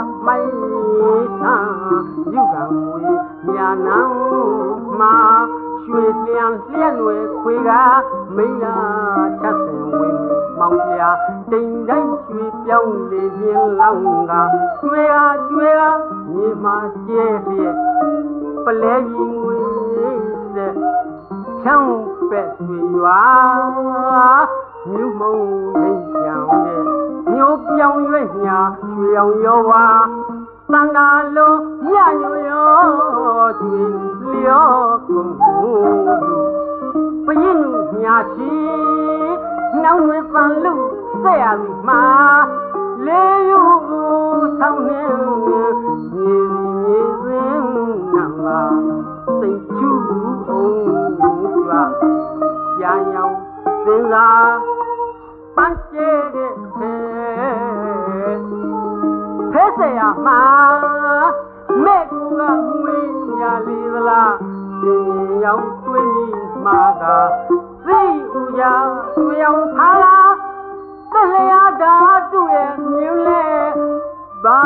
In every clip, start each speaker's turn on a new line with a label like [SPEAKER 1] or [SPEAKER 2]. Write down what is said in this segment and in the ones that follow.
[SPEAKER 1] ပြမိုင်းဆန်းယူကံမွေညာနံမှာရွှေလျံလျက်ွယ်ခွေကမိန်လာချက်စင်ဝင်မောင်ပြတိမ်တိုင်းရွှေပြောင်းလေခြင်းလောင်းကကျွဲအားကျွဲအားမြေမှာကျဲလျက်ပလဲကြီးငွေဆက်ချောင်းပဲ့ဆွေရွာမြူမုံလိမ့်ကြောင်တဲ့ မျိုးပြောင်းရွက်ညာရွှေအောင်ရောဝါတန်တာလုံးညညရောကျွေလျောကုန်ပရင်နူညာချီနှောင်းတွေပန်လူဆက်ရသည်မှာလေယူဆောင်နေမြေစီမြေစင်းနံပါစိတ်ချူအောင်ကြွားကြာညောင်စင်စာပန်းကျဲတဲ့ ဖဲဆရာမှာမဲ့ကူကမွေးညာလေးသလားရှင်ရောင်တွေးမိမှာကသိဥရာတွေအောင်ဖာလာတလျာဓာတုရဲ့မြူလဲဘာ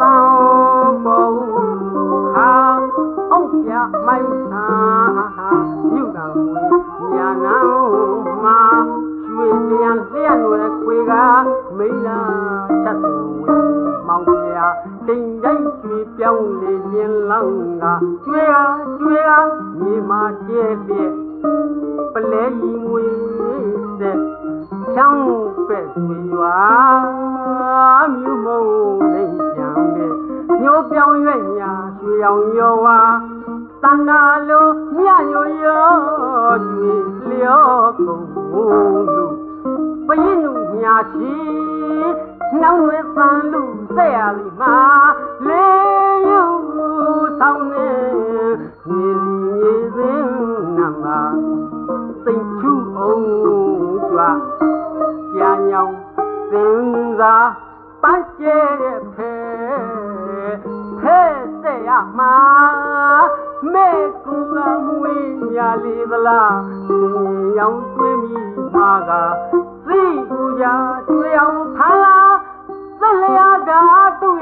[SPEAKER 1] သောပေါ်ခါအောင်ပြမိုင်းသာယူကံမွေမြာနံမှာရွှေလျံလျက်ွယ်ခွေကမိလာချက်စုံဝင်မောင်ပြာတိမ်တိုင်းရွှေပြောင်းလေခြင်းလောင်းကကျွဲအားကျွဲအားမြေမှာကျဲပြဲပလဲကြီးငွေဆက်ချောင်းပဲ့ဆွေရွာမြူမုံလိမ့် ကြံတဲ့မျိုးပြောင်းရွက်ညာရွှေအောင်ရောဝါတန်တာလုံးညညိုရောကျွေလျောကုန်လူပရင်နူညာချီနှောင်းတွေပန်လူဆက်ရလိမှာလေယူဆောင်နေမြေစီမြေစင်းနံပါစိတ်ချူအောင်ကြွားကြာညောင်စင်သာပန်းကျဲတဲ့ဖဲ ဖဲဆက်ရမှာမဲ့ကူကမွေးညာလေးသလားရောင်တွေးမိမှာကသိကူကြတွေ့အောင်ဖားလာသက်လျာဓာတုရဲ့